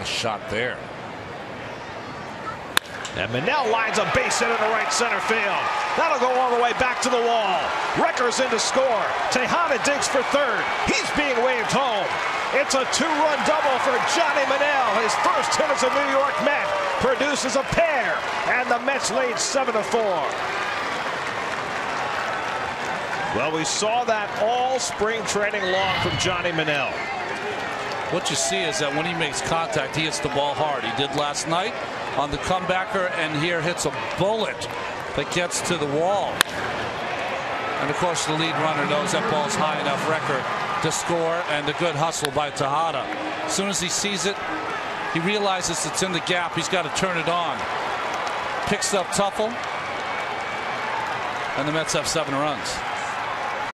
a shot there. And Monell lines a base hit in the right center field. That'll go all the way back to the wall. Recker's in to score. Tejada digs for third. He's being waved home. It's a two-run double for Johnny Monell. His first hit as a New York Met produces a pair, and the Mets lead 7 to 4. Well, we saw that all spring training long from Johnny Monell. What you see is that when he makes contact, he hits the ball hard. He did last night on the comebacker, and here hits a bullet that gets to the wall. And of course, the lead runner knows that ball's high enough Recker to score, and a good hustle by Tejada. As soon as he sees it, he realizes it's in the gap. He's got to turn it on. Picks up Teufel, and the Mets have seven runs.